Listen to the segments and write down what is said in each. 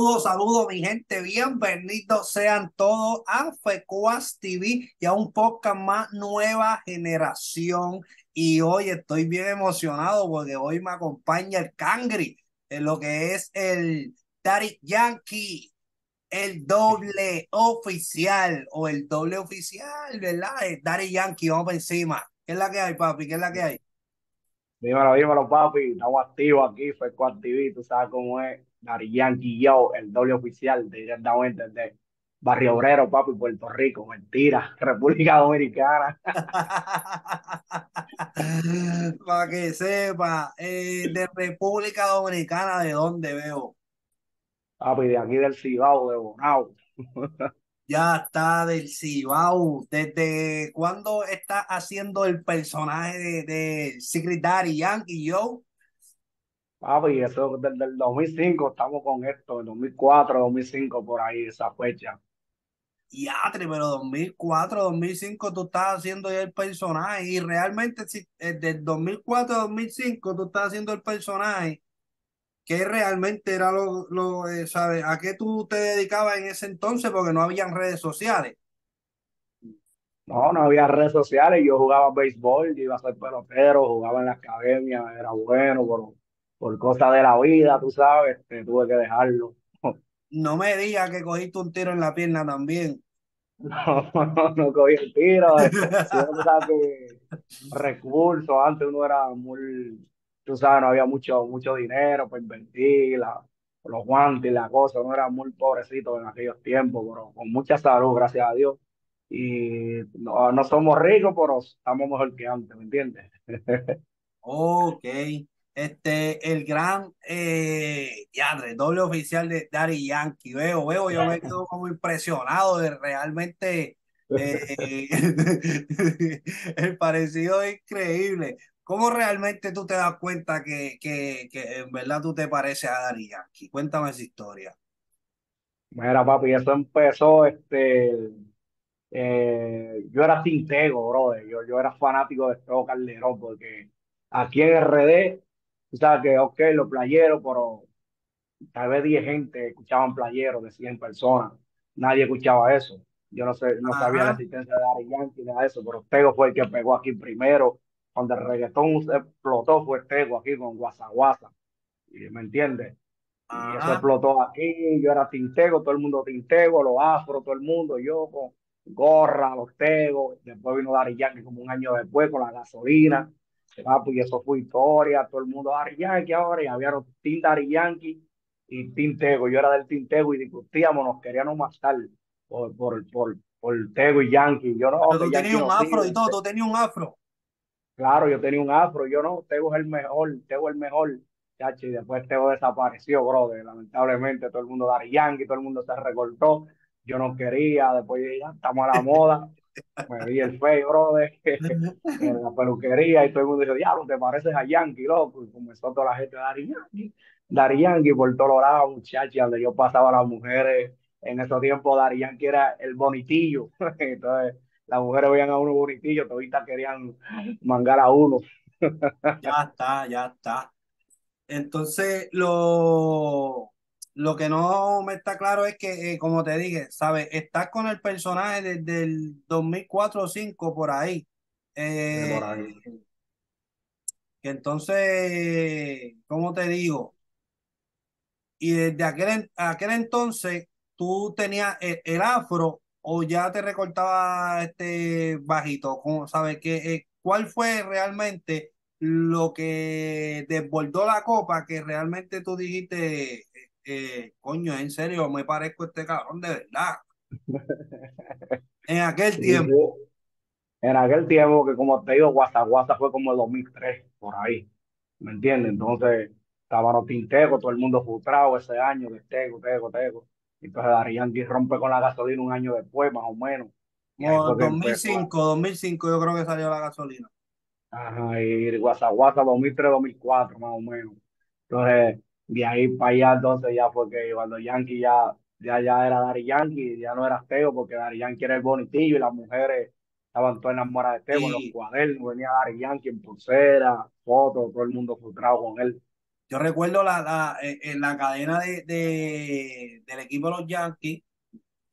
Saludos, saludos, mi gente. Bienvenidos sean todos a FECUAS TV y a un podcast más nueva generación. Y hoy estoy bien emocionado porque hoy me acompaña el Cangri, en lo que es el Daddy Yankee, el doble oficial o el doble oficial, ¿verdad? El Yankee, vamos por encima. ¿Qué es la que hay, papi? ¿Qué es la que hay? Dímelo, dímelo, papi. Estamos activos aquí, FECUAS TV, tú sabes cómo es. Dari Yankee yo, el doble oficial directamente de Barrio Obrero, papi, Puerto Rico. Mentira, República Dominicana. Para que sepa, eh, de República Dominicana, ¿de dónde veo? Papi, de aquí del Cibao, de Bonao. Ya está del Cibao. ¿Desde cuándo está haciendo el personaje de, de Secret Daddy Yankee yo? Papi, eso desde el 2005 estamos con esto, el 2004, 2005, por ahí, esa fecha. Ya, pero 2004, 2005 tú estás haciendo ya el personaje y realmente si, desde el 2004 2005 tú estás haciendo el personaje, ¿qué realmente era lo, lo eh, sabes? ¿A qué tú te dedicabas en ese entonces? Porque no habían redes sociales. No, no había redes sociales, yo jugaba béisbol, yo iba a ser pelotero, jugaba en la academia, era bueno, pero por cosas de la vida, tú sabes, te tuve que dejarlo. No me digas que cogiste un tiro en la pierna también. No, no, no cogí el tiro. Si tú sabes que recursos, antes uno era muy, tú sabes, no había mucho, mucho dinero para invertir, la, los guantes y la cosa, uno era muy pobrecito en aquellos tiempos, pero con mucha salud, gracias a Dios. Y no, no somos ricos, pero estamos mejor que antes, ¿me entiendes? Ok este, el gran eh, doble oficial de Daddy Yankee. Veo, veo, yo me quedo como impresionado de realmente eh, el parecido es increíble. ¿Cómo realmente tú te das cuenta que, que, que en verdad tú te pareces a Daddy Yankee? Cuéntame esa historia. Mira, papi, eso empezó, este, eh, yo era tintego, brother, yo, yo era fanático de Estado Calderón, porque aquí en RD Tú sabes que, ok, los playeros, pero tal vez 10 gente escuchaban playeros de 100 personas. Nadie escuchaba eso. Yo no sé, no sabía la existencia de Ari Yankee, nada de eso, pero Tego fue el que pegó aquí primero. Cuando el reggaetón explotó fue Tego aquí con Guasa Guasa. ¿Me entiendes? Y eso explotó aquí, yo era Tintego, todo el mundo Tintego, los afro, todo el mundo, yo con gorra, los tegos. Después vino Dari Yankee como un año después con la gasolina. Ah, pues eso fue historia, todo el mundo Dari Yankee ahora, y había Team Dari Yankee y Team Tego. Yo era del Team Tego y discutíamos, nos queríamos matar por, por, por, por Tego y Yankee. Yo no, Pero tú tenías un afro y todo, tú tenías un afro. Claro, yo tenía un afro, yo no, Tego es el mejor, Tego es el mejor. Chachi, y después Tego desapareció, brother. Lamentablemente, todo el mundo Dari Yankee, todo el mundo se recortó. Yo no quería, después ya estamos a la moda me vi el feo, brother, en la peluquería y todo el mundo dice, diablo, te pareces a Yankee, loco. Y comenzó toda la gente, Dari Yankee, Dari Yankee por todos lados, muchachos, donde yo pasaba a las mujeres. En esos tiempos, Dari Yankee era el bonitillo. Entonces, las mujeres veían a uno bonitillo, todavía querían mangar a uno. ya está, ya está. Entonces, lo lo que no me está claro es que, eh, como te dije, ¿sabes? Estás con el personaje desde el 2004 o 2005 por ahí. Eh, por ahí. entonces, ¿cómo te digo? Y desde aquel, aquel entonces, ¿tú tenías el, afro o ya te recortaba este bajito? ¿Cómo, ¿Sabes? qué eh, ¿Cuál fue realmente lo que desbordó la copa que realmente tú dijiste coño, en serio, me parezco a este cabrón de verdad. en aquel tiempo. En aquel tiempo, que como te digo, Guasa fue como el 2003, por ahí. ¿Me entiendes? Entonces, estaban los tintecos, todo el mundo frustrado ese año, de tego, tego, tego. Entonces, Dari rompe con la gasolina un año después, más o menos. Como 2005, 2005 yo creo que salió la gasolina. Ajá, y Guasa 2003, 2004, más o menos. Entonces, de ahí para allá, entonces ya fue que cuando Yankee ya, ya, ya era Dari Yankee, ya no era Teo, porque Dari Yankee era el bonitillo y las mujeres estaban todas enamoradas de Teo, en los cuadernos, venía Dari Yankee en pulsera, fotos, todo el mundo frustrado con él. Yo recuerdo la, la, eh, en la cadena de, de- del equipo de los Yankees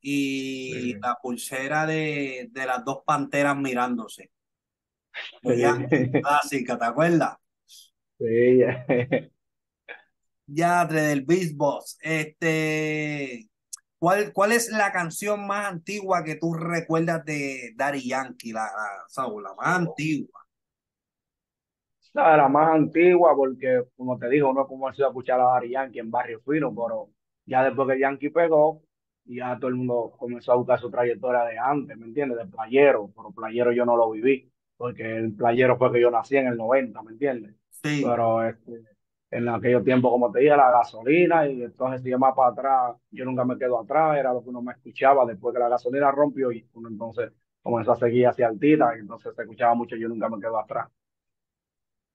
y Sí, la pulsera de, de las dos panteras mirándose. Yankees, sí, clásica, ¿te acuerdas? sí. Ya, del Beast Boss. Este, ¿cuál, cuál es la canción más antigua que tú recuerdas de Daddy Yankee? La, la, la más antigua. Esa la más antigua porque, como te digo, uno comenzó a escuchar a Daddy Yankee en Barrio Fino, pero ya después que Yankee pegó, ya todo el mundo comenzó a buscar su trayectoria de antes, ¿me entiendes? De playero, pero playero yo no lo viví, porque el playero fue que yo nací en el 90, ¿me entiendes? Sí, Pero este, en aquellos tiempos, como te dije, la gasolina y entonces yo más para atrás, yo nunca me quedo atrás, era lo que uno me escuchaba después que la gasolina rompió y uno entonces comenzó a seguir hacia altita y entonces se escuchaba mucho, yo nunca me quedo atrás.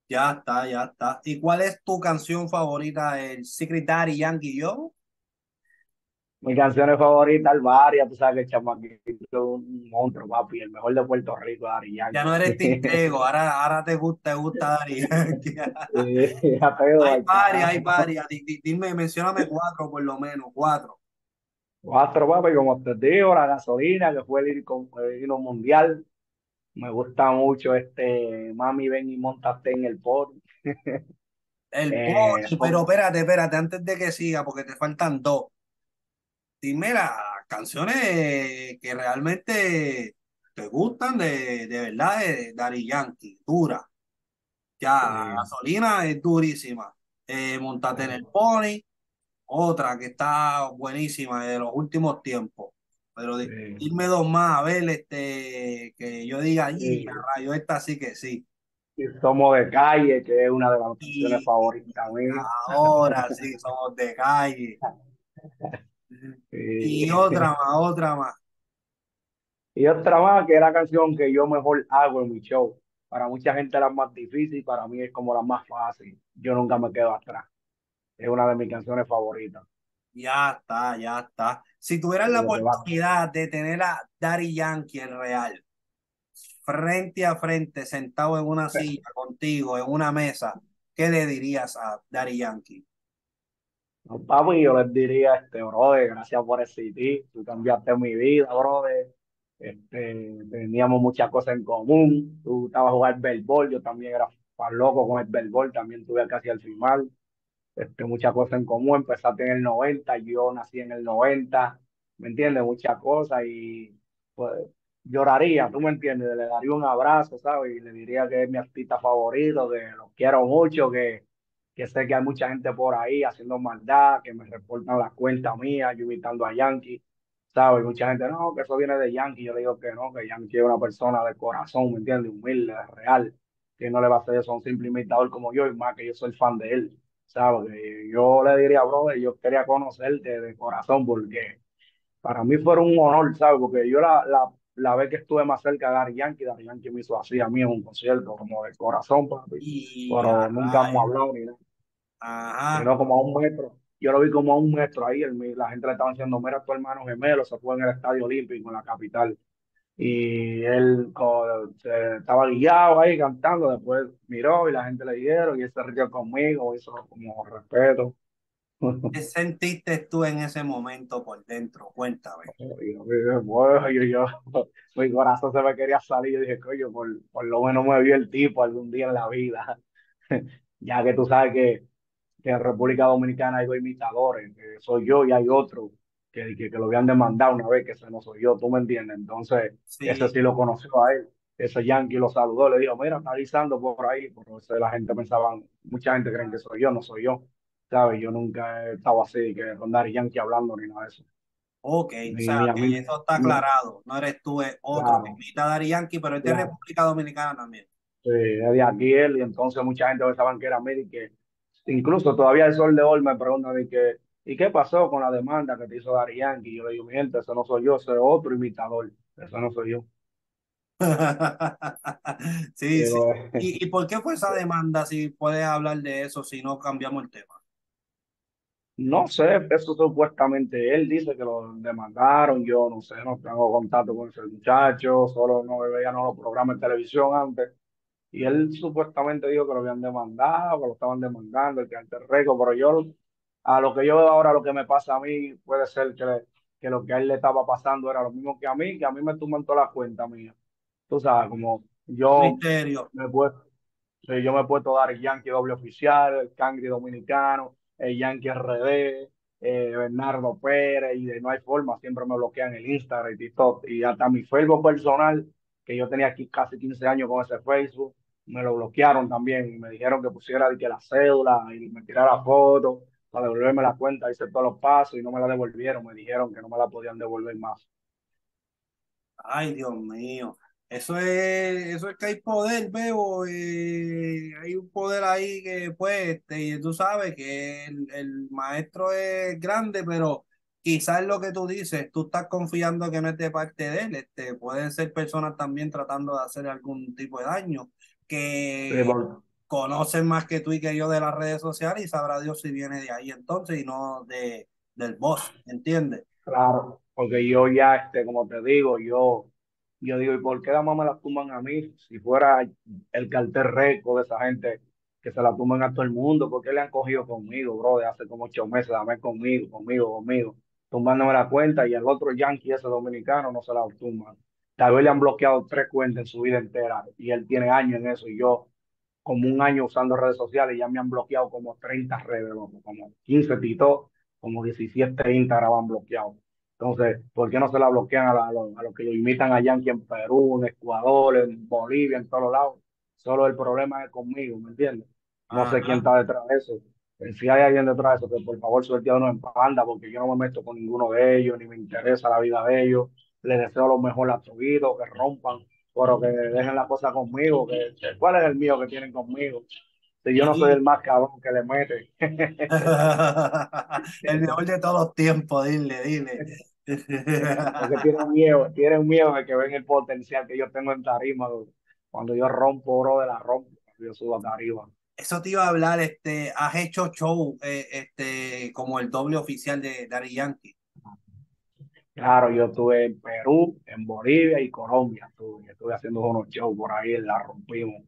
ya está, ya está. ¿Y cuál es tu canción favorita? ¿El Secret Daddy Yankee Yo? Mis canciones favoritas, varias, tú sabes que el chamaquito es un monstruo, papi, el mejor de Puerto Rico, Daddy Ya no eres Tintego, ahora, ahora te gusta, te gusta Yankee. Digo, Hay varias, hay varias. Di- di- Dime, mencióname cuatro por lo menos, cuatro. Cuatro, papi, como te digo, la gasolina, que fue el himno mundial. Me gusta mucho este, mami, ven y montate en el pony. El Eh, pero espérate, espérate, antes de que siga, porque te faltan dos. Las canciones que realmente te gustan de, de verdad de Daddy Yankee, dura. Ya, la gasolina es durísima. Eh, Montate en el Pony, otra que está buenísima de los últimos tiempos. Pero di- dime dos más, a ver, este, que yo diga, y eh, rayo, esta sí que sí. y somos de calle, que es una de las canciones favoritas mías. ahora sí, somos de calle. Y otra Eh, más, otra más. Y otra más, que es la canción que yo mejor hago en mi show. Para mucha gente es la más difícil, para mí es como la más fácil. Yo nunca me quedo atrás. Es una de mis canciones favoritas. Ya está, ya está. Si tuvieras la oportunidad de tener a Daddy Yankee en real, frente a frente, sentado en una silla contigo, en una mesa, ¿qué le dirías a Daddy Yankee? No, papi, yo les diría, este, brother, gracias por existir. Tú cambiaste mi vida, brother. Este, teníamos muchas cosas en común. Tú estabas a jugar béisbol, yo también era fan loco con el béisbol, también tuve casi al final. este, muchas cosas en común. Empezaste en el 90, yo nací en el 90, ¿me entiendes? Muchas cosas y pues lloraría, ¿tú me entiendes? Le daría un abrazo, ¿sabes? Y le diría que es mi artista favorito, que los quiero mucho, que, que sé que hay mucha gente por ahí haciendo maldad, que me reportan las cuentas mías, yo invitando a Yankee, ¿sabes? Mucha gente, no, que eso viene de Yankee. Yo le digo que no, que Yankee es una persona de corazón, ¿me entiendes? Humilde, real, que no le va a hacer eso a un simple imitador como yo, y más que yo soy fan de él. ¿sabes? Que Yo le diría, brother, yo quería conocerte de corazón porque para mí fue un honor, ¿sabes? Porque yo la, la, la vez que estuve más cerca de Daddy Yankee, Daddy Yankee me hizo así a mí en un concierto, como de corazón, papi. Y Pero nunca hemos hablado ni nada, Ajá. como a un metro. Yo lo vi como a un metro ahí, el- la gente le estaba diciendo, mira, tu hermano gemelo se fue en el Estadio Olímpico, en la capital. Y él se estaba guiado ahí cantando, después miró y la gente le dijeron y él se rió conmigo, hizo como respeto. ¿Qué sentiste tú en ese momento por dentro? Cuéntame. Yo, yo, mi corazón se me quería salir. Yo dije, coño, por, por lo menos me vio el tipo algún día en la vida. Ya que tú sabes que, que en República Dominicana hay dos imitadores, que soy yo y hay otro que, que, que lo habían demandado una vez, que ese no soy yo, ¿tú me entiendes? Entonces, ese Sí, lo conoció a él. Ese Yankee lo saludó, le dijo, mira, está avisando por ahí, porque ese la gente pensaba, mucha gente cree que soy yo, no soy yo, ¿sabes? Yo nunca he estado así, que con Daddy Yankee hablando ni nada de eso. ok, o sea, mí, eso está aclarado. No eres tú, es otro que imita a Daddy Yankee, pero es de claro. República Dominicana también. Sí, es de aquí él, y entonces mucha gente pensaban que era y que incluso todavía el sol de hoy me pregunta de que, ¿y qué pasó con la demanda que te hizo Daddy Yankee? Y yo le digo, mi gente, eso no soy yo, es otro imitador, eso no soy yo. Sí, sí. ¿Y, y por qué fue esa demanda? Si puedes hablar de eso, si no cambiamos el tema. no sé, eso supuestamente él dice que lo demandaron, yo no sé, no tengo contacto con ese muchacho, solo no veía no los programas de televisión antes, Y él supuestamente dijo que lo habían demandado, que lo estaban demandando, el cartel récord, pero yo, a lo que yo veo ahora, lo que me pasa a mí, puede ser que, que lo que a él le estaba pasando era lo mismo que a mí, que a mí me tumban toda la cuenta mía. Tú sabes, como yo Misterio. me he puesto, sí, yo me he puesto a dar el Yankee doble oficial, el Cangri dominicano, el Yankee RD, eh, Bernardo Pérez, y de no hay forma, siempre me bloquean el Instagram y TikTok, y hasta mi Facebook personal, que yo tenía aquí casi 15 años con ese Facebook, me lo bloquearon también, y me dijeron que pusiera la cédula y me tirara fotos para devolverme la cuenta, hice todos los pasos y no me la devolvieron, me dijeron que no me la podían devolver más. Ay, Dios mío. Eso es, eso es que hay poder, veo. eh, hay un poder ahí que, pues, este, y tú sabes que el, el maestro es grande, pero quizás lo que tú dices, tú estás confiando que no es de parte de él. Este, pueden ser personas también tratando de hacer algún tipo de daño, que por- conocen más que tú y que yo de las redes sociales y sabrá Dios si viene de ahí entonces y no de, del boss, ¿entiendes? Claro, porque yo ya, este, como te digo, yo, yo digo, ¿y por qué la mamá me la tumban a mí? Si fuera el cartel récord de esa gente que se la tumban a todo el mundo, ¿por qué le han cogido conmigo, bro? De hace como ocho meses, dame conmigo, conmigo, conmigo, tumbándome la cuenta y al otro yankee ese dominicano no se la tumban. Tal vez le han bloqueado tres cuentas en su vida entera y él tiene años en eso y yo como un año usando redes sociales ya me han bloqueado como 30 redes, loco, como 15 TikTok, como 17 Instagram han bloqueado. Entonces, ¿por qué no se la bloquean a, la- a los, a los que lo imitan allá en Perú, en Ecuador, en Bolivia, en todos lados? Solo el problema es conmigo, ¿me entiendes? No sé quién está detrás de eso. Eh, Si hay alguien detrás de eso, que por favor suelte a uno en panda, porque yo no me meto con ninguno de ellos, ni me interesa la vida de ellos. Les deseo lo mejor a todos, que rompan, pero que dejen la cosa conmigo. Que, que- ¿cuál es el mío que tienen conmigo? Si yo no soy el más cabrón que le mete. El mejor de todos los tiempos, dile, dile. Es que tienen miedo, tienen miedo de que ven el potencial que yo tengo en tarima. Cuando yo rompo, bro, de la rompo, yo subo a tarima. Eso te iba a hablar, este, has hecho show, eh, este, como el doble oficial de Daddy Yankee. Claro, yo estuve en Perú, en Bolivia y Colombia. Estuve, estuve haciendo unos shows por ahí, la rompimos.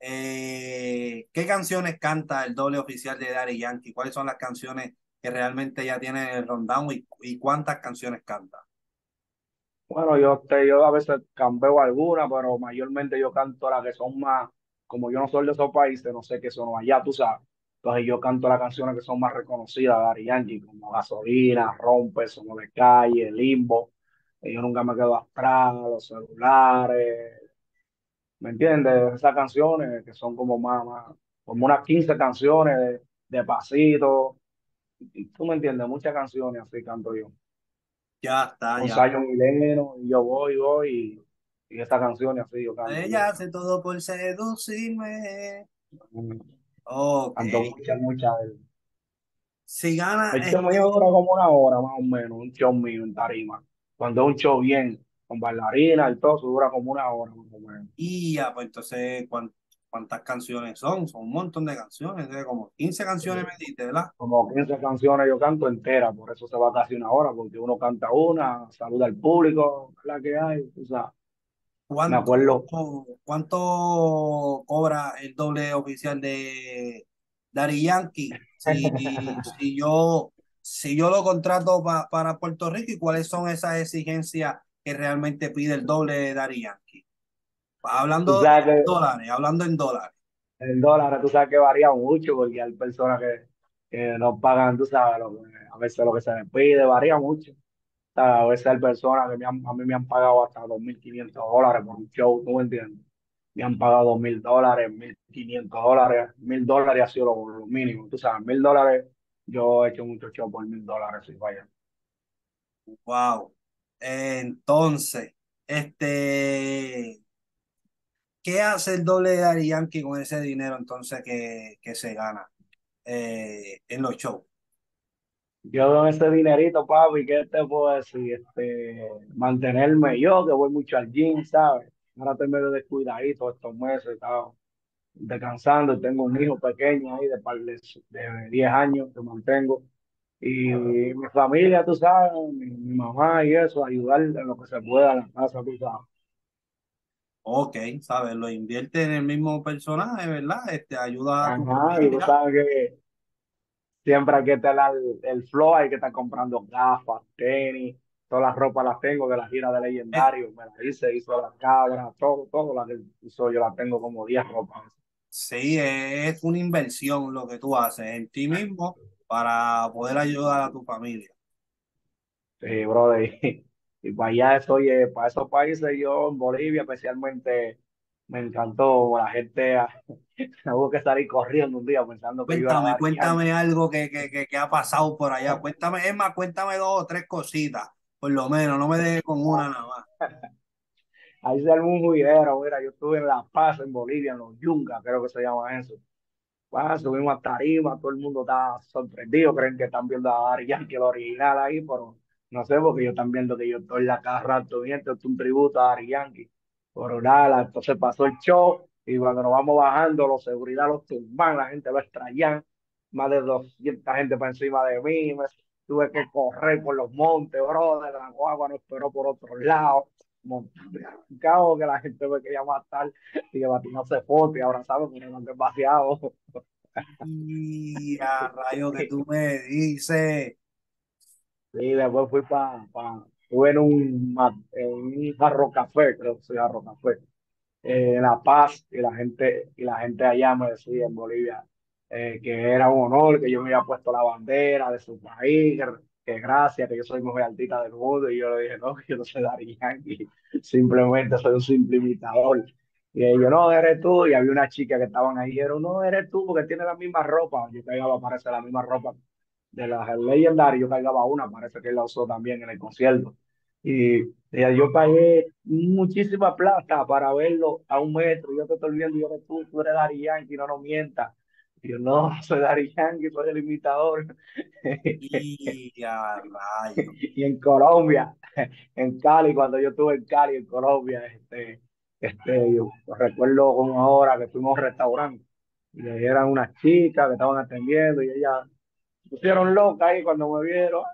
Eh, ¿qué canciones canta el doble oficial de Daddy Yankee? ¿Cuáles son las canciones que realmente ya tienen el rundown y, y cuántas canciones canta? Bueno, yo, te, yo a veces cambio algunas, pero mayormente yo canto las que son más, como yo no soy de esos países, no sé qué son allá, tú sabes. Entonces yo canto las canciones que son más reconocidas de Daddy Yankee, como Gasolina, Rompe, Somos de Calle, Limbo. Y yo nunca me quedo atrás, los celulares, ¿me entiendes? Esas canciones que son como más, más como unas 15 canciones de, de pasito. Y tú me entiendes, muchas canciones así canto yo Ya está, con ya. Zion y yo voy, voy, y, y esta canción y así yo canto. Ella hace todo por seducirme. Mm, Ok. Canto muchas, muchas. Si gana, El show mío dura como una hora más o menos, un show mío en tarima. Cuando es un show bien, con bailarina y todo, eso dura como una hora más o menos. y ya, pues entonces, ¿cuán- ¿cuántas canciones son? Son un montón de canciones, ¿eh? como 15 canciones me dijiste, ¿verdad? Como 15 canciones yo canto entera, por eso se va casi una hora, porque uno canta una, saluda al público, la que hay, o sea, me ¿Cuánto, acuerdo. cuánto cobra el doble oficial de Daddy Yankee? Si, si yo, si yo lo contrato pa- para Puerto Rico y cuáles son esas exigencias que realmente pide el doble de Daddy Yankee. Tú Hablando en que dólares, hablando en dólares. el dólar, tú sabes que varía mucho, porque hay personas que, que no pagan, tú sabes, lo a veces lo que se les pide varía mucho. A veces hay personas que me han- a mí me han pagado hasta 2.500 dólares por un show, ¿tú me entiendes? Me han pagado 2.000 dólares, 1.500 dólares, 1.000 dólares ha sido lo, lo mínimo. Tú sabes, 1.000 dólares, yo he hecho muchos shows por 1.000 dólares, sí, vaya. Wow. Entonces, este, ¿qué hace el doble de Yankee con ese dinero entonces que, que se gana eh, en los shows? Yo con ese dinerito, papi, ¿qué te puedo decir? Este, mantenerme yo, que voy mucho al gym, ¿sabes? Ahora estoy medio descuidadito estos meses, estaba descansando y tengo un hijo pequeño ahí de, par de, de 10 años que mantengo. Y mi familia, tú sabes, mi, mi mamá y eso, ayudar en lo que se pueda en la casa, tú sabes. Ok, ¿sabes? Lo invierte en el mismo personaje, ¿verdad? Este, ayuda a tu Ajá, y tú familia. sabes que siempre hay que tener el, el flow, hay que estar comprando gafas, tenis, todas las ropas las tengo de la gira de Legendario, me las hice, hizo la cabra, todo, todo las que hizo, yo las tengo como 10 ropas. sí, es una inversión lo que tú haces en ti mismo para poder ayudar a tu familia. Sí, brother, y, y para allá estoy, eh, para esos países, yo en Bolivia especialmente, me encantó, la gente tuvo que salir corriendo un día pensando que yo Cuéntame, cuéntame algo que, que, que, que ha pasado por allá. Cuéntame, es más, cuéntame dos o tres cositas, por lo menos, no me dejes con una nada más. Ahí se armó un juidero, mira, yo estuve en La Paz, en Bolivia, en los Yungas, creo que se llama eso. Bueno, subimos a tarima, todo el mundo está sorprendido, creen que están viendo a Daddy Yankee, el original ahí, pero no sé, porque ellos están viendo que yo estoy en la cada rato viendo, esto es un tributo a Daddy Yankee. Pero nada, entonces pasó el show y cuando nos vamos bajando, los seguridad los tumban, la gente lo extrañan, más de 200 gente por encima de mí, me tuve que correr por los montes, brother, la guagua no esperó por otro lado, cabo que la gente me quería matar y que no se foto y abrazarme, porque no demasiado. Y a rayo que tú me dices. Y después fui para, pa, estuve en un, en un jarro café, creo que se llama jarro café, eh, en La Paz, y la gente, y la gente allá me decía en Bolivia eh, que era un honor, que yo me había puesto la bandera de su país, que, gracias, que yo soy mejor artista del mundo, y yo le dije, no, yo no soy Daddy Yankee, simplemente soy un simple imitador. Y ellos, no, eres tú, y había una chica que estaban ahí, y dijeron, no, eres tú, porque tiene la misma ropa, yo que iba a parecer la misma ropa de las legendarias, yo cargaba una, parece que él la usó también en el concierto. Y, y yo pagué muchísima plata para verlo a un metro. Yo te estoy viendo, yo eres tú, tú eres Dari Yankee, no nos mientas. Y yo no, soy Dari Yankee, soy el imitador. Y y en Colombia, en Cali, cuando yo estuve en Cali, en Colombia, este, este, yo recuerdo como ahora que fuimos a un restaurante y eran unas chicas que estaban atendiendo y ella pusieron loca ahí cuando me vieron,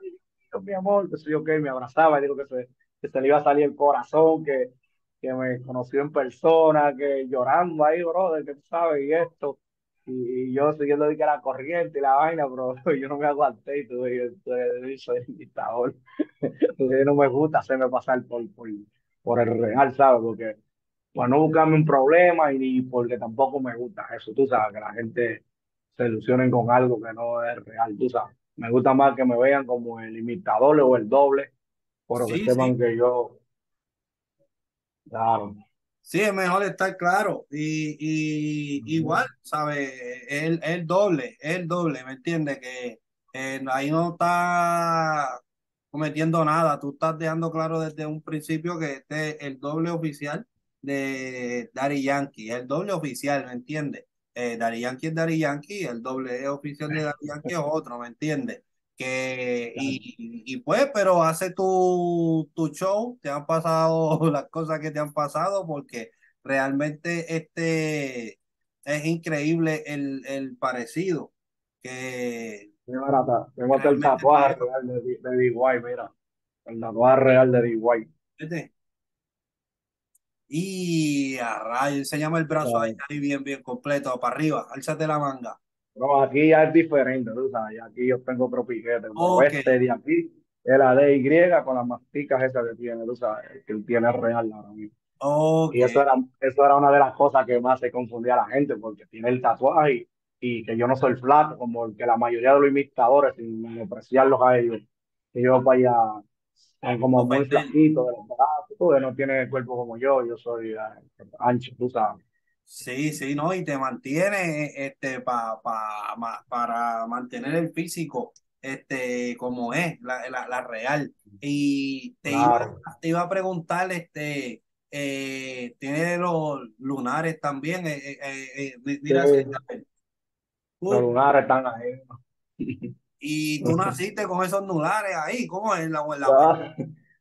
Mi amor, que soy yo que me abrazaba y digo que se, que se le iba a salir el corazón, que, que me conoció en persona, que llorando ahí, brother, que tú sabes, y esto. Y, yo siguiendo de que era corriente y la vaina, pero yo no me aguanté y tuve, yo, soy dictador. Porque no me gusta hacerme pasar por, por, por el real, ¿sabes? Porque para no buscarme un problema y ni porque tampoco me gusta eso, tú sabes, que la gente se ilusionen con algo que no es real, tú sabes. Me gusta más que me vean como el imitador o el doble, pero que Sí, sepan sí. que yo, claro, Sí, es mejor estar claro. Y, y igual, ¿sabes? El, el doble, el doble, ¿me entiendes? Que eh, ahí no está cometiendo nada. Tú estás dejando claro desde un principio que este es el doble oficial de Daddy Yankee. El doble oficial, ¿me entiendes? Eh, Yankee es Daddy Yankee, el doble oficial de Daddy Yankee es otro, ¿me entiendes? Que, y, y pues, pero hace tu, tu show, te han pasado las cosas que te han pasado, porque realmente este es increíble el, el parecido que Mira, ta- Tengo hasta el tatuaje real de, de D.Y., mira, el tatuaje real de D.Y. ¿viste? Y a rayo, enséñame el brazo ahí, ahí bien, bien completo, para arriba, álzate la manga. No, aquí ya es diferente, tú sabes, aquí yo tengo otro piquete, pero Ok, este de aquí es la D Y con las masticas esas que tiene, tú sabes, que tiene real ahora mismo. Y eso era, eso era una de las cosas que más se confundía a la gente, porque tiene el tatuaje y, y que yo no soy flaco, como el que la mayoría de los imitadores, sin menospreciarlos a ellos, que yo vaya como muy Ofender. flaquitos de los ves, no tiene el cuerpo como yo, yo soy eh, ancho, tú sabes. Sí, sí, ¿no? Y te mantiene este, pa, pa- ma- para mantener el físico este, como es, la, la, la real. Y te iba, te iba a preguntar, este, eh, ¿tiene los lunares también? Eh, eh, Sí, los lunares están ahí. y tú naciste con esos lunares ahí, ¿cómo es? La, la No,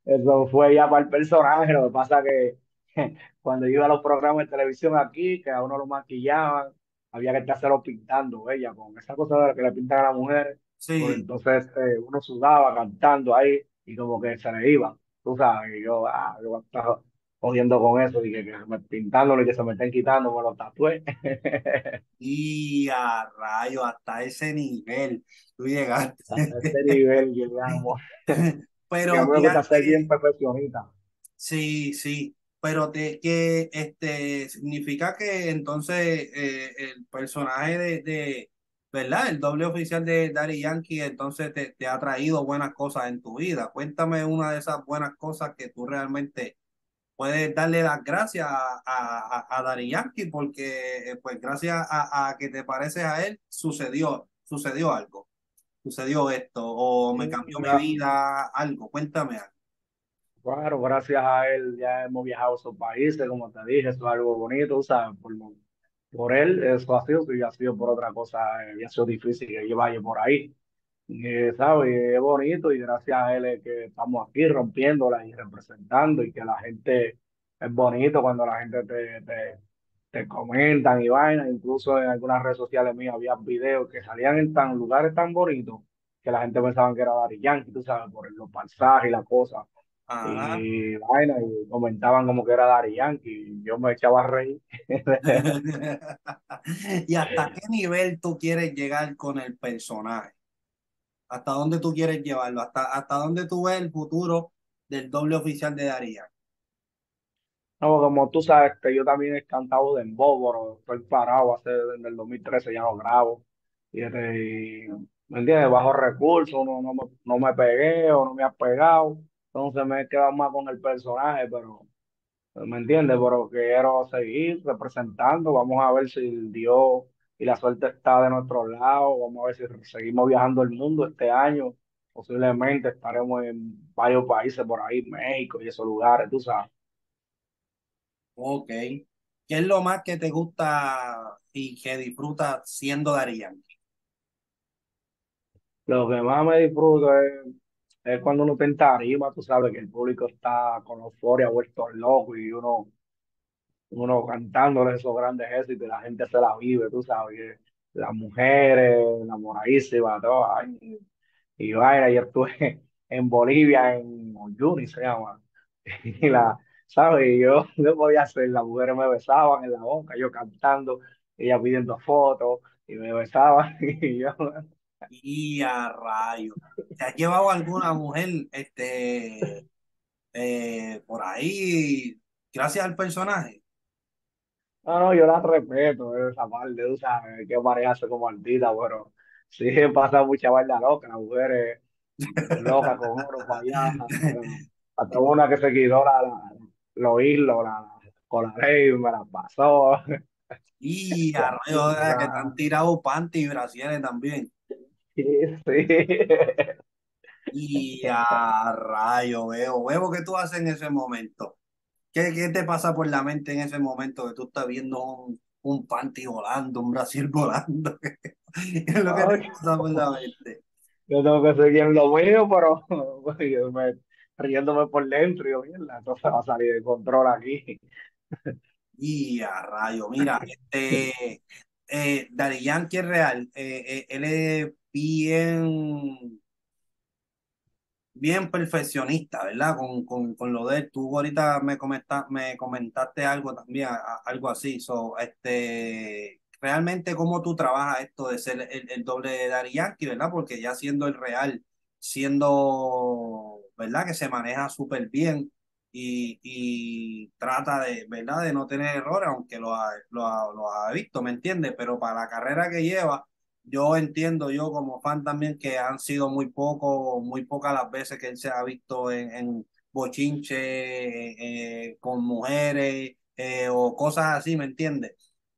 eso fue ya para el personaje. Lo que pasa que cuando yo iba a los programas de televisión aquí, que a uno lo maquillaban, había que estárselo pintando, ella, con esa cosa de la que le pintan a las mujeres. Pues Sí, entonces eh, uno sudaba cantando ahí y como que se le iba, tú sabes, y yo, ah, yo estaba jodiendo con eso, y que, que me pintándolo y que se me estén quitando, me lo tatué. Y a rayo, hasta ese nivel tú llegaste. A ese nivel llegamos. Que Pero bien perfeccionista. sí, sí, pero te, que este significa que entonces eh, el personaje de, de, ¿verdad? El doble oficial de Daddy Yankee entonces te, te ha traído buenas cosas en tu vida. Cuéntame una de esas buenas cosas que tú realmente puedes darle las gracias a, a, a, a Daddy Yankee porque eh, pues gracias a, a que te pareces a él sucedió, sucedió algo, sucedió esto o me cambió mi vida, algo, cuéntame algo. Claro, gracias a él ya hemos viajado a esos países, como te dije, eso es algo bonito, ¿sabes? Por, por él eso ha sido, si ha sido por otra cosa, ha sido difícil que yo vaya por ahí. Y, ¿sabes? Y es bonito y gracias a él es que estamos aquí rompiéndola y representando y que la gente, es bonito cuando la gente te, te, te comentan y vainas, incluso en algunas redes sociales mías había videos que salían en tan lugares tan bonitos que la gente pensaba que era Daddy Yankee, tú sabes, por los pasajes y la cosa Ajá. y vaina, y comentaban como que era Daddy Yankee, y yo me echaba a reír. ¿Y hasta qué nivel tú quieres llegar con el personaje? ¿Hasta dónde tú quieres llevarlo? ¿Hasta, hasta dónde tú ves el futuro del doble oficial de Daría? No, como tú sabes, que yo también he cantado dembow, pero estoy parado hace desde el 2013 ya no grabo. Y, este, ¿me entiendes? Bajo recursos, no, no me, no me pegué o no me ha pegado. Entonces me he quedado más con el personaje, pero, ¿me entiendes? Pero quiero seguir representando. Vamos a ver si Dios y la suerte está de nuestro lado. Vamos a ver si seguimos viajando el mundo este año. Posiblemente estaremos en varios países por ahí, México y esos lugares, tú sabes. Ok. ¿Qué es lo más que te gusta y que disfrutas siendo Daría? Lo que más me disfruto es, cuando uno está en tarima, tú sabes que el público está con euforia, vuelto loco y uno, uno cantándole esos grandes éxitos y la gente se la vive, tú sabes, las mujeres enamoradísimas, todo, ay, y vaina, yo estuve en Bolivia, en Uyuni se llama, y la, ¿sabes? Y yo no podía hacer, las mujeres me besaban en la boca, yo cantando, ella pidiendo fotos y me besaban y yo... Y a rayo. ¿Te has llevado alguna mujer este, eh, por ahí gracias al personaje? No, no, yo la respeto, eh, esa parte, tú sabes, que marearse como artista, pero sí pasa mucha vaina loca, las mujeres locas con oro para allá, hasta, hasta una que se quitó la, la, los hilos, la, con la ley, me la pasó, Y y a así, rayos, que te han ya. tirado panty y brasieres también. Sí, sí. Y a rayo, veo, veo que tú haces en ese momento. ¿Qué, qué te pasa por la mente en ese momento que tú estás viendo un, un panty volando, un brasil volando? ¿Qué es lo que te pasa por la mente? yo tengo que seguir en lo mío, pero me, riéndome por dentro, y yo, esto se va a salir de control aquí. Y a rayo, mira, este, eh, Daddy Yankee es real, eh, eh, él es bien bien perfeccionista, ¿verdad? Con, con, con lo de él. Tú ahorita me, comenta, me comentaste algo también, algo así. So, este, realmente cómo tú trabajas esto de ser el, el doble de Daddy Yankee, ¿verdad? Porque ya siendo el real, siendo, ¿verdad? Que se maneja súper bien y, y trata de, ¿verdad? De no tener errores, aunque lo ha, lo ha, lo ha visto, ¿me entiendes? Pero para la carrera que lleva yo entiendo, yo como fan también, que han sido muy poco, muy pocas las veces que él se ha visto en, en bochinche eh, con mujeres eh, o cosas así, ¿me entiendes?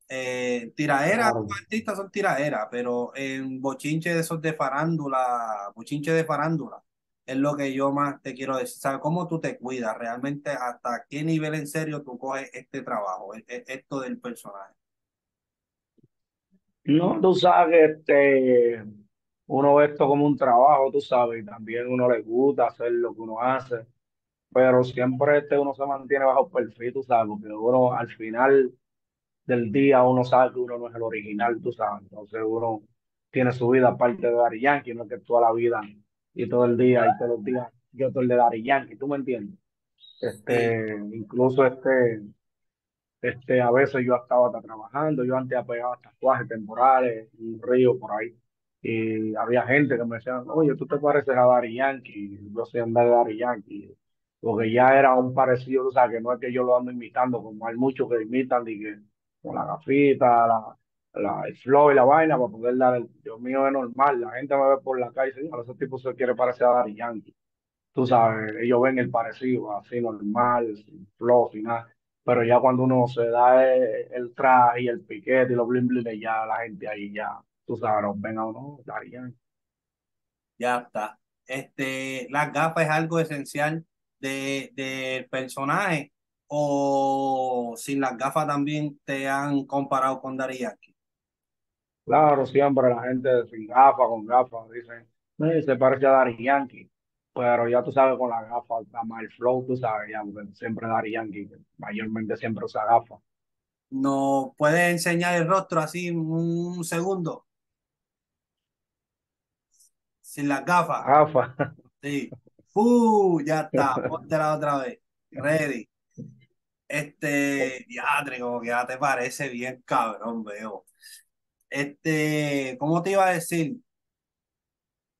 Eh, tiraera, Claro. artistas son tiraera, pero en bochinche de esos de farándula, bochinche de farándula, es lo que yo más te quiero decir. ¿Sabes cómo tú te cuidas realmente? ¿Hasta qué nivel en serio tú coges este trabajo, e- e- esto del personaje? No, tú sabes este, uno ve esto como un trabajo, tú sabes, y también uno le gusta hacer lo que uno hace, pero siempre este uno se mantiene bajo perfil, tú sabes, porque uno al final del día uno sabe que uno no es el original, tú sabes, entonces uno tiene su vida aparte de Daddy Yankee, no es que toda la vida y todo el día y todos los días yo soy el de Daddy Yankee, ¿tú me entiendes? Este, incluso este, este, a veces yo estaba hasta trabajando, yo antes pegaba tatuajes temporales, un río por ahí, y había gente que me decía, oye, tú te pareces a Daddy Yankee, yo soy andar de Daddy Yankee, porque ya era un parecido, o sea, que no es que yo lo ando imitando, como hay muchos que imitan, y que con la gafita, la, la, el flow y la vaina, para poder dar el, Dios mío, es normal, la gente me ve por la calle y dice, "Bueno, ese tipo se quiere parecer a Daddy Yankee tú sabes, ellos ven el parecido, así normal, sin flow, sin nada. Pero ya cuando uno se da el, el traje y el piquete y los bling bling, ya la gente ahí ya, tú sabes, nos ven a uno, darían. ya está. Este, las gafas es algo esencial de, del personaje o sin las gafas también te han comparado con Daddy Yankee. Claro, siempre la gente sin gafas, con gafas, dicen, "Eh, se parece a Daddy Yankee. Pero ya tú sabes, con las gafas está el flow, tú sabes, ya, porque siempre Daddy Yankee, mayormente siempre usa gafas. ¿Nos puedes enseñar el rostro así un segundo? Sin las gafas. Gafas. Sí. Uh, ya está. Póntela otra vez. Ready. Este, diatre, como que ya te parece bien cabrón, veo. Este, ¿cómo te iba a decir?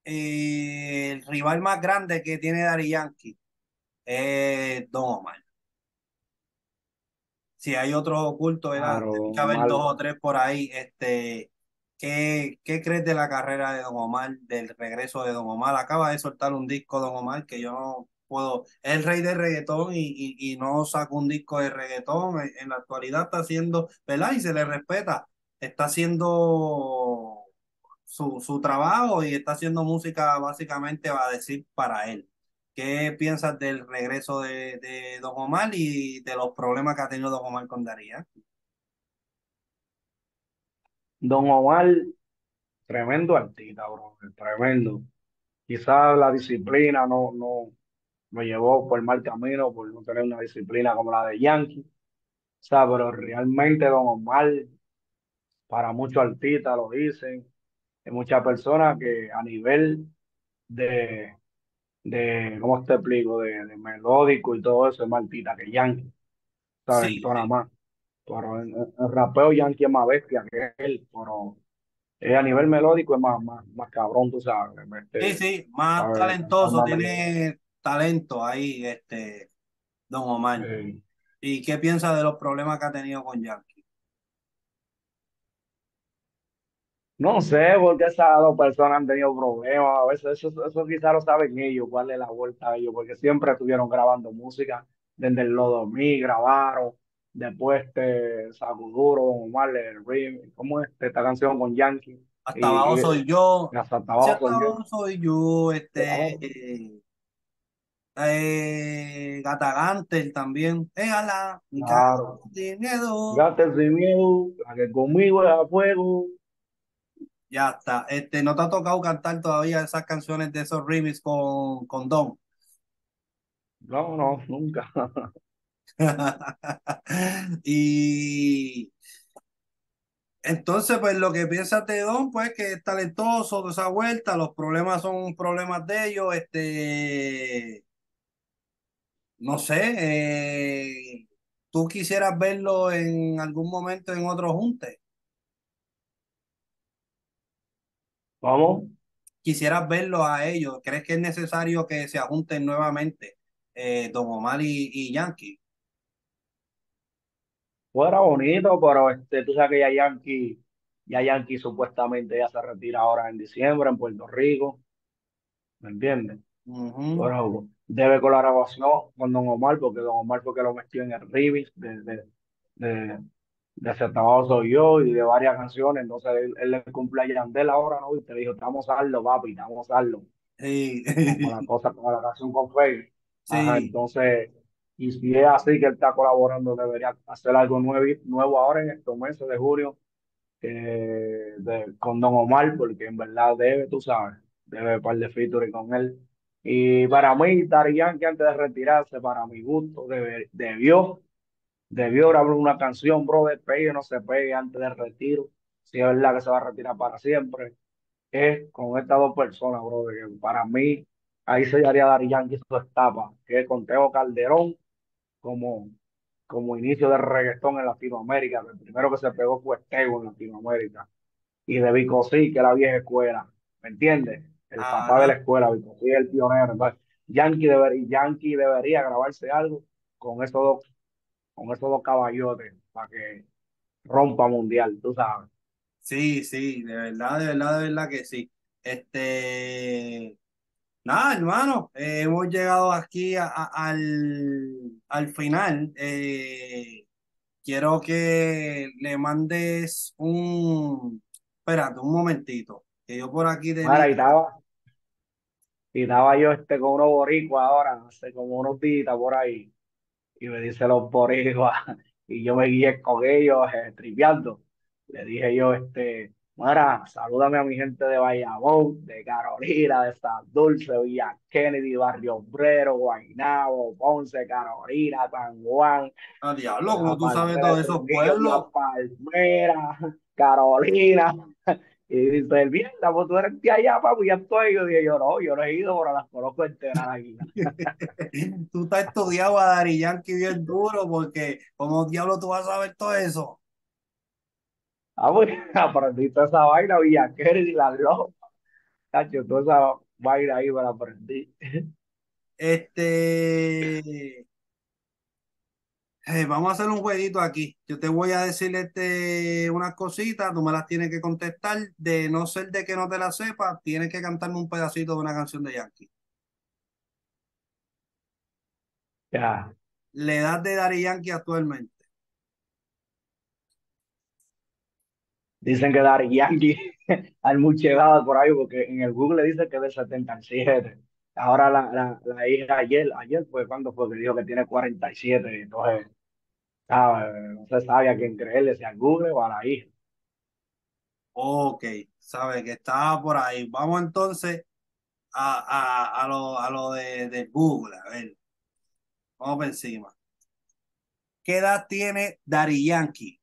Eh, el rival más grande que tiene Daddy Yankee es Don Omar. Si hay otros ocultos, Claro, que haber dos o tres por ahí. Este, ¿qué, qué crees de la carrera de Don Omar, del regreso de Don Omar? Acaba de soltar un disco Don Omar que yo no puedo. Es el rey del reggaetón y, y, y no saca un disco de reggaetón. En, en la actualidad está haciendo, ¿verdad? Y se le respeta. Está haciendo su, su trabajo y está haciendo música básicamente, va a decir, para él. ¿Qué piensas del regreso de, de Don Omar y de los problemas que ha tenido Don Omar con Daría? Don Omar Tremendo artista, bro, tremendo. Quizás la disciplina no, no me llevó por mal camino, por no tener una disciplina como la de Yankee. O sea, pero realmente Don Omar, para muchos artistas lo dicen, hay muchas personas que a nivel de, de ¿cómo te explico? De, de melódico y todo eso es más artista que Yankee, ¿sabes? Sí, sí, más. Pero en, en- en rapeo Yankee es más bestia que él, pero eh, a nivel melódico es más, más, más cabrón, tú sabes. sí, Este, sí, más ¿sabes? talentoso, Más melódico. tiene talento ahí, este, Don Omar. Eh, ¿Y qué piensas de los problemas que ha tenido con Yankee? No sé por qué esas dos personas han tenido problemas. A veces eso, eso quizás lo saben ellos, cuál es la vuelta a ellos, porque siempre estuvieron grabando música. Desde el Los 2000 grabaron. Después este Sacuduro, Omar, el Rim, ¿cómo es esta canción con Yankee? Hasta abajo soy yo, hasta abajo soy yo, este, eh, eh, Gata Gantel también, Pégala, mi claro. sin miedo. Gate sin miedo, la que conmigo es a fuego. Ya está. Este, ¿no te ha tocado cantar todavía esas canciones de esos remix con, con Don? No, no, nunca. Y entonces, pues lo que piensas de Don, pues que es talentoso, de esa vuelta, los problemas son problemas de ellos, este, no sé, eh, ¿tú quisieras verlo en algún momento en otro junte? ¿Cómo? ¿Quisieras verlo a ellos? ¿Crees que es necesario que se junten nuevamente eh, Don Omar y, y Yankee? Fuera bonito, pero este, tú sabes que ya Yankee, ya Yankee supuestamente ya se retira ahora en diciembre en Puerto Rico, ¿me entiendes? Ujú. Pero debe colaboración con Don Omar, porque Don Omar fue que lo metió en el remix de, de, de, de Acabó Soy Yo y de varias canciones, entonces él, él le cumple a Yandel ahora, ¿no? Y te dijo, a darlo, papi, a darlo, Sí, como con la cosa, con la canción con Faye. Sí, entonces, y si es así que él está colaborando, debería hacer algo nuevo, nuevo ahora en estos meses de julio eh, de- con Don Omar, porque en verdad debe, tú sabes, debe un par de featuring con él. Y para mí, Daddy Yankee, antes de retirarse, para mi gusto, debe- debió, debió grabar una canción, bro, de pegue no se pegue antes del retiro. Si es verdad que se va a retirar para siempre, es con estas dos personas, bro, que para mí ahí sellaría Daddy Yankee su etapa, que es con Tego Calderón como, como inicio del reggaetón en Latinoamérica. El primero que se pegó fue Tego en Latinoamérica. Y de Vico sí, que la vieja escuela, ¿me entiendes? El papá de la escuela, Vico sí, el pionero. Entonces, Yankee, deber- Yankee debería grabarse algo con esos dos, con esos dos caballotes para que rompa mundial, tú sabes. Sí, sí, de verdad, de verdad, de verdad que sí. Este, nada, hermano, eh, hemos llegado aquí a- a- al, al final. Eh, quiero que le mandes un, espérate, un momentito, que yo por aquí tenía, Mira, y estaba, y estaba yo este, con unos boricuas ahora, hace como unos días por ahí, y me dice los boricuas, y yo me guié con ellos, eh, tripeando. Le dije yo, este, Mara, salúdame a mi gente de Bayamón, de Carolina, de San Dulce, Villa Kennedy, Barrio Obrero, Guaynabo, Ponce, Carolina, San Juan, a diablo, como tú sabes todos esos pueblos. Palmera, Carolina. Y dice, el mierda, pues tú eres de allá, papi, ya estoy. Yo dije, yo no, yo no he ido, pero las conozco enteras aquí. Tú estás estudiado a Daddy Yankee bien duro porque como diablo tú vas a saber todo eso. Ah, pues, aprendí toda esa vaina, Villaquera y la loca, cacho, toda esa vaina ahí me la aprendí. Este, eh, vamos a hacer un jueguito aquí. Yo te voy a decir este, unas cositas, tú me las tienes que contestar. De no ser de que no te las sepas, tienes que cantarme un pedacito de una canción de Yankee. Ya, La edad de Daddy Yankee actualmente. dicen que Daddy Yankee hay mucha edad por ahí, porque en el Google dice que es del 77. Ahora la, la, la hija ayer, ayer fue cuando fue que dijo que tiene 47, entonces, ¿sabes? No se sabe a quién creerle, si al Google o a la hija. Ok, sabe que estaba por ahí. Vamos entonces a, a, a lo, a lo de, de Google. A ver, vamos por encima. ¿Qué edad tiene Daddy Yankee?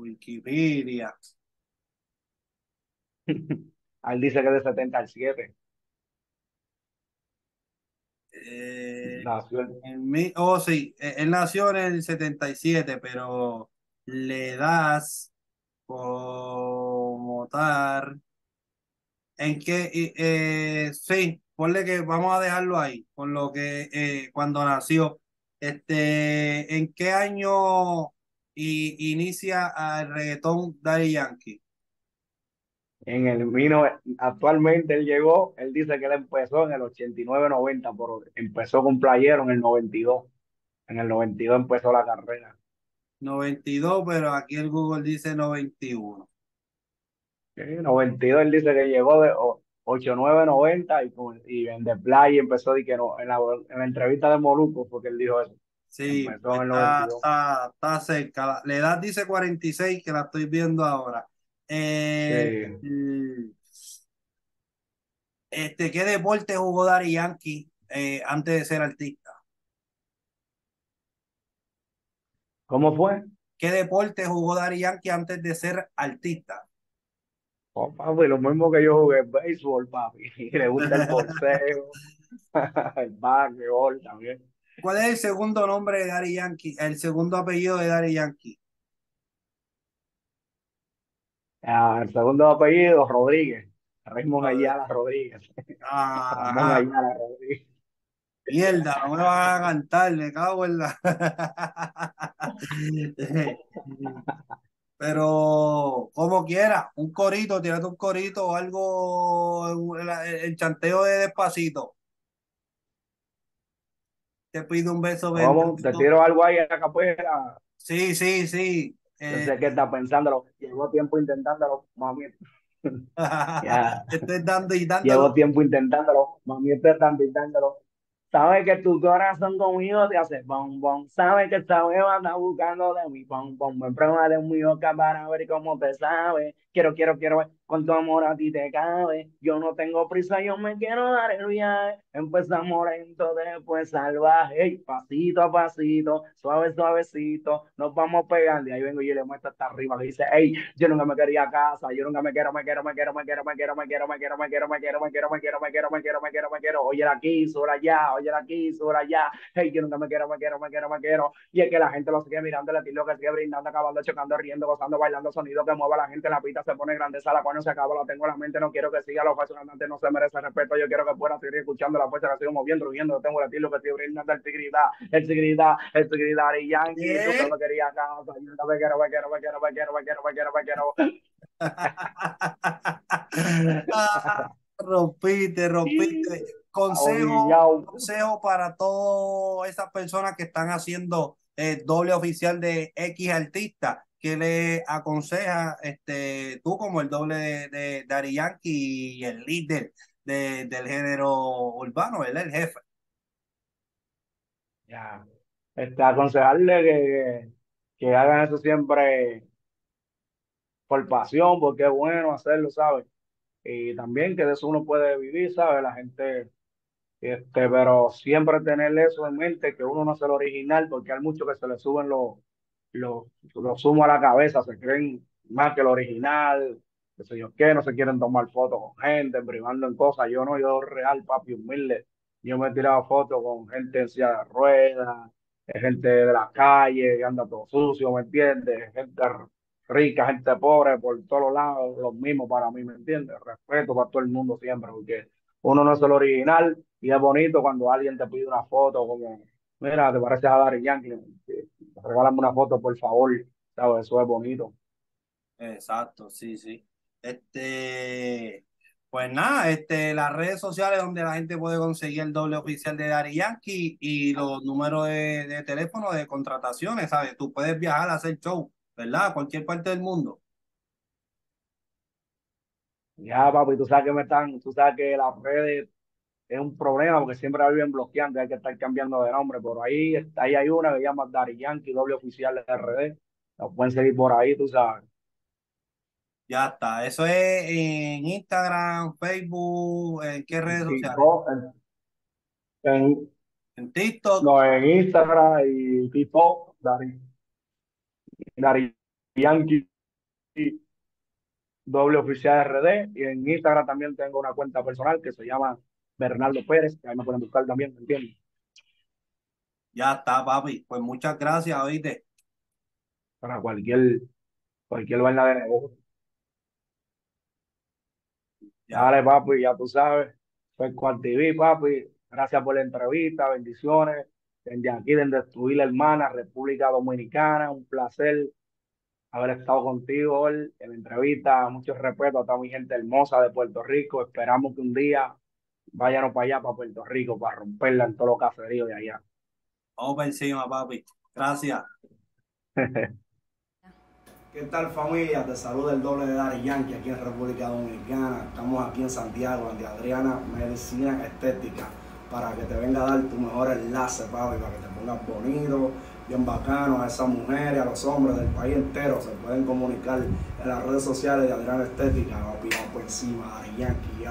Wikipedia. Él dice que es de 77. Eh, Nació en oh, sí, eh, él nació en el 77, pero le das como tal. ¿En qué? eh, sí, ponle que vamos a dejarlo ahí, con lo que eh, cuando nació. Este, ¿en qué año y, inicia el reggaetón Daddy Yankee? En el vino, actualmente él llegó, él dice que él empezó en el 89-90, pero empezó con Playero en el 92. En el 92 empezó la carrera. 92, pero aquí el Google dice 91. Sí, 92 él dice que llegó de o- 89-90 y, y en The Play empezó de que no, en la, en la entrevista de Moluco porque él dijo eso. Sí, pues está, 92. está, está cerca. La, edad dice 46, que la estoy viendo ahora. Eh, Sí. mm, este, ¿qué deporte jugó Daddy Yankee eh, antes de ser artista? ¿Cómo fue? ¿Qué deporte jugó Daddy Yankee antes de ser artista? Oh, papi, lo mismo que yo jugué béisbol, papi. Le gusta el boxeo, el básquetbol también. ¿Cuál es el segundo nombre de Daddy Yankee? El segundo apellido de Daddy Yankee. Ah, el segundo apellido, Rodríguez. Raymond. Ayala Rodríguez. Ramón Ajá. Ayala Rodríguez. Mierda, no me vas a cantar, me cago en la. Pero como quiera, un corito, tírate un corito o algo, el, el chanteo de despacito. Te pido un beso ¿Cómo? Te tiro algo ahí a la capela. Sí, sí, sí. Yo Eh, sé que estás pensándolo. Llevo tiempo intentándolo, mami. Ya. estoy dando y Llevo dándolo. tiempo intentándolo. Mami, estoy dando y dándolo. Sabes que tu corazón conmigo te hace bom, bom. Sabes que esta beba está buscando de mí, bom, bom. Me prueba de mi boca para ver cómo te sabe. Quiero, quiero, quiero, con tu amor a ti te cabe. Yo no tengo prisa, yo me quiero dar el viaje. Empezamos lento, después salvaje, pasito a pasito, suave, suavecito, nos vamos pegando. Y ahí vengo yo y le muestro hasta arriba, le dice, hey, yo nunca me quería a casa, yo nunca me quiero, me quiero, me quiero, me quiero, me quiero, me quiero, me quiero, me quiero, me quiero, me quiero, me quiero, me quiero, me quiero, me quiero, me quiero, oye aquí, sobre allá, oye aquí, sobre allá, hey, yo nunca me quiero, me quiero, me quiero, me quiero. Y es que la gente lo sigue mirando, el estilo que sigue brindando, acabando, chocando, riendo, gozando, bailando, sonido que mueva la gente, la se pone grande, sala cuando se acaba, la tengo en la mente, no quiero que siga los antes, no se merece respeto, yo quiero que pueda seguir escuchando la fuerza que sigo moviendo, viendo, yo tengo el estilo que estoy brindando, el tigridad, el tigridad, el tigridad y Yankee, yo no quería casa, yo no me quiero, me quiero, me quiero, me quiero, me quiero, me quiero, me quiero. rompiste, rompiste. Consejo, consejo para todas esas personas que están haciendo el doble oficial de X artista. Que le aconseja este, tú como el doble de, de Dari Yankee y el líder de, del género urbano, él el jefe? Ya, este, aconsejarle que, que hagan eso siempre por pasión, porque es bueno hacerlo, ¿sabes? Y también que de eso uno puede vivir, ¿sabes? La gente, este, pero siempre tener eso en mente, que uno no es el original, porque hay muchos que se le suben los, los, los a la cabeza, se creen más que el original, que sé yo qué, no se quieren tomar fotos con gente, privando en cosas. Yo no, yo real, papi, humilde. Yo me he tirado fotos con gente en silla de ruedas, gente de la calle, que anda todo sucio, ¿me entiendes? Gente rica, gente pobre, por todos lados, los mismos para mí, ¿me entiendes? Respeto para todo el mundo siempre, porque uno no es el original y es bonito cuando alguien te pide una foto como, mira, te pareces a Dari Yankee, regálame una foto, por favor, ¿sabes? Eso es bonito. Exacto, sí, sí. Este, pues nada, este, las redes sociales donde la gente puede conseguir el doble oficial de Dari Yankee y los números de, de teléfono de contrataciones, ¿sabes? Tú puedes viajar a hacer show ¿verdad? Cualquier parte del mundo. Ya, papi, tú sabes que me están, tú sabes que las redes es un problema porque siempre viven bloqueando, hay que estar cambiando de nombre. Por ahí, ahí hay una que se llama Dari Yankee, doble oficial de RD. Lo pueden seguir por ahí, tú sabes. Ya está. Eso es en Instagram, Facebook, ¿en qué redes sociales? En, en, TikTok. No, en Instagram y TikTok, Dari. Dari Yankee doble oficial RD y en Instagram también tengo una cuenta personal que se llama Bernardo Pérez, que ahí me pueden buscar también, ¿me entiendes? Ya está, papi. Pues muchas gracias, oíste. Para cualquier, cualquier vaina de negocio. Ya. Dale, papi, ya tú sabes. Cual TV, papi. Gracias por la entrevista, bendiciones desde aquí, desde tu isla hermana, República Dominicana. Un placer haber estado contigo hoy en la entrevista. Mucho respeto a toda mi gente hermosa de Puerto Rico. Esperamos que un día vayan para allá, para Puerto Rico, para romperla en todos los caseríos de allá. Vamos encima, papi. Gracias. ¿Qué tal familia? Te saluda el doble de Dari Yankee aquí en República Dominicana. Estamos aquí en Santiago, de Adriana Medicina Estética para que te venga a dar tu mejor enlace, papi, para que te pongas bonito, bien bacano a esas mujeres, a los hombres del país entero. Se pueden comunicar en las redes sociales de Adrián Estética, papi, por encima, Yankee,